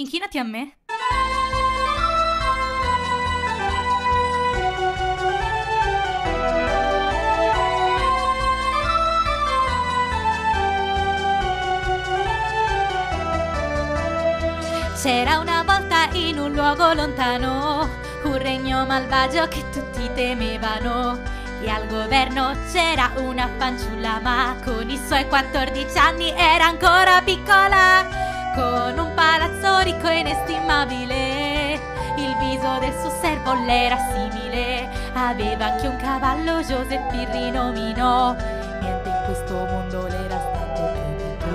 Inchinati a me. C'era una volta in un luogo lontano un regno malvagio che tutti temevano. E al governo c'era una fanciulla, ma con i suoi 14 anni era ancora piccola. Con un palazzo ricco e inestimabile, il viso del suo servo le era simile. Aveva anche un cavallo, Giuseppe nominò. Niente in questo mondo le era stato proibito.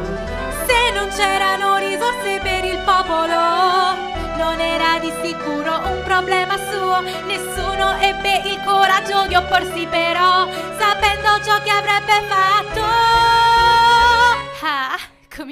Se non c'erano risorse per il popolo, non era di sicuro un problema suo, nessuno ebbe il coraggio di opporsi però, sapendo ciò che avrebbe fatto.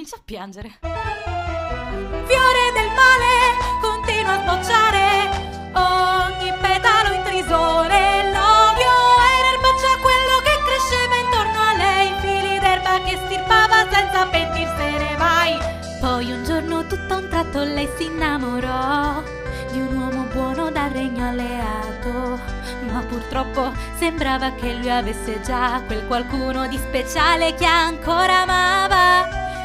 Comincia a piangere. Fiore del male continua a sbocciare, ogni petalo intrisore, l'odio era erbaccia quello che cresceva intorno a lei, fili d'erba che stirpava senza pentirsene mai. Poi un giorno tutto a un tratto lei si innamorò di un uomo buono dal regno alleato. Ma purtroppo sembrava che lui avesse già quel qualcuno di speciale che ancora amava.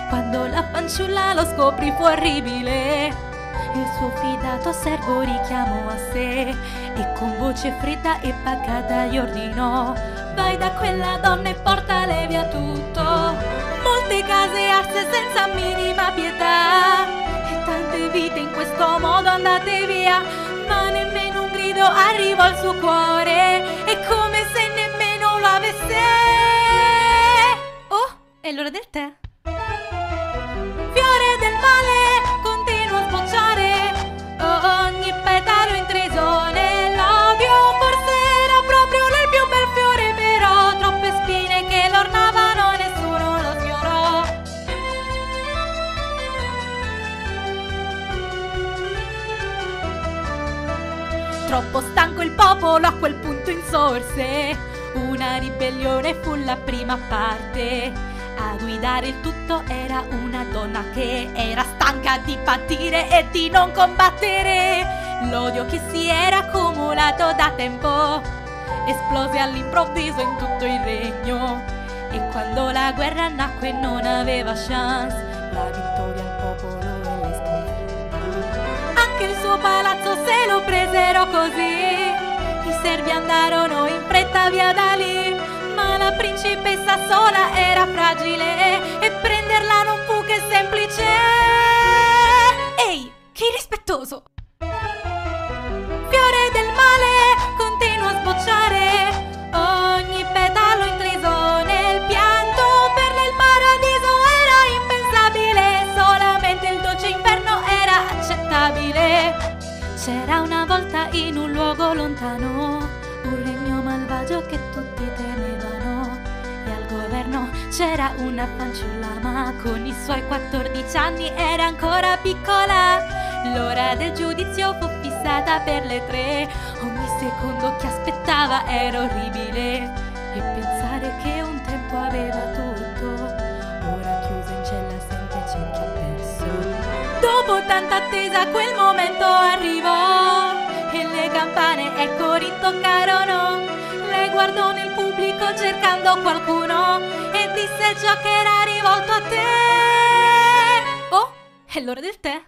Quando la fanciulla lo scoprì fu orribile. Il suo fidato servo richiamò a sé e con voce fredda e pacata gli ordinò: Vai da quella donna e portale via tutto. Molte case arse senza minima pietà e tante vite in questo modo andate via, ma nemmeno un grido arrivò al suo cuore, Troppo stanco il popolo a quel punto insorse. Una ribellione fu la prima parte. A guidare il tutto era una donna che era stanca di patire e di non combattere. L'odio che si era accumulato da tempo esplose all'improvviso in tutto il regno. E quando la guerra nacque non aveva chance. La vittoria al popolo e le. Anche il suo palazzo presero così. I servi andarono in fretta via da lì. Ma la principessa sola era fragile e prenderla non fu che semplice. Ehi, che irrispettoso! C'era una volta in un luogo lontano un regno malvagio che tutti temevano. E al governo c'era una fanciulla, ma con i suoi 14 anni era ancora piccola. L'ora del giudizio fu fissata per le tre. Ogni secondo che aspettava era orribile. E pensare che un tempo aveva tutto, Dopo tanta attesa quel momento arrivò e le campane ecco ritoccarono. Lei guardò nel pubblico cercando qualcuno e disse ciò che era rivolto a te. Oh, è l'ora del tè.